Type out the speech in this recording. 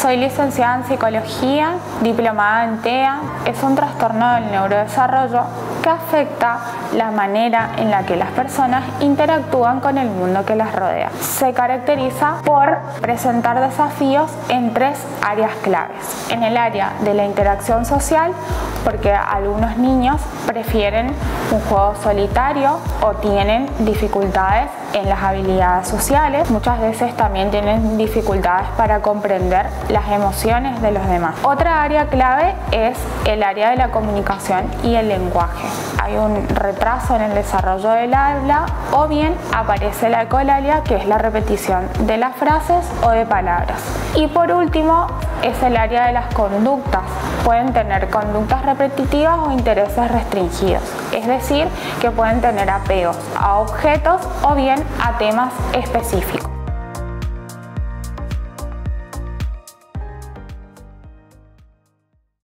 Soy licenciada en psicología, diplomada en TEA. Es un trastorno del neurodesarrollo que afecta la manera en la que las personas interactúan con el mundo que las rodea. Se caracteriza por presentar desafíos en tres áreas claves. En el área de la interacción social, porque algunos niños prefieren un juego solitario o tienen dificultades en las habilidades sociales. Muchas veces también tienen dificultades para comprender las emociones de los demás. Otra área clave es el área de la comunicación y el lenguaje. Hay un retraso en el desarrollo del habla o bien aparece la ecolalia, que es la repetición de las frases o de palabras. Y por último, es el área de las conductas. Pueden tener conductas repetitivas o intereses restringidos, es decir, que pueden tener apegos a objetos o bien a temas específicos.